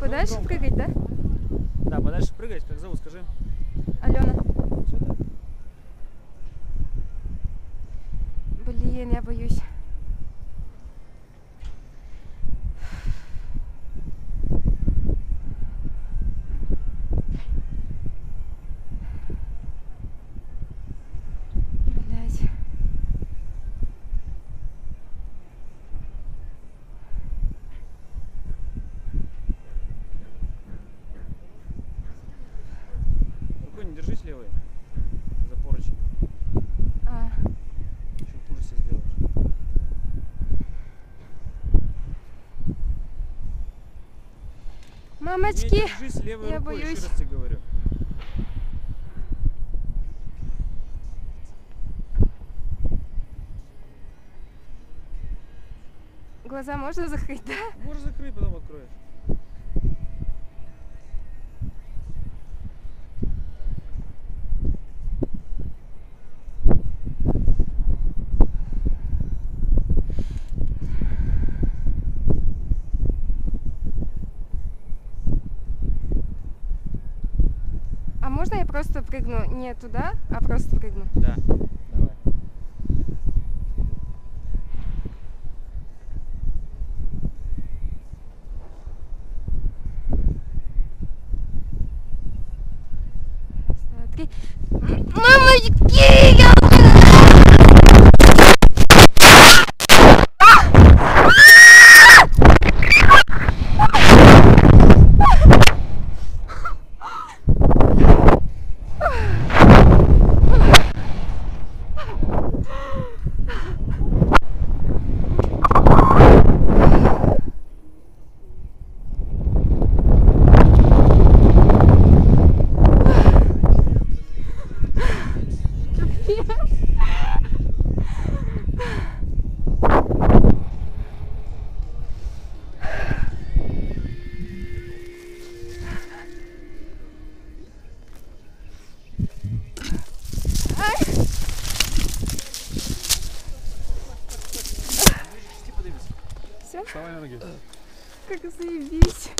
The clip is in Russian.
Подальше прыгать, да? Да, подальше прыгать. Как зовут, скажи. Алена. Блин, я боюсь. Блять. Рукой не держись левой. За поручень. А, Еще хуже себе сделаешь. Не мамочки! держись левой я рукой, боюсь. еще раз тебе говорю. Глаза можно закрыть, да? Можешь закрыть, потом откроешь. Можно я просто прыгну не туда, а просто прыгну? Да. Давай. Раз, два, три. Мамочки! я Все? Вставай на ноги. Как заебись.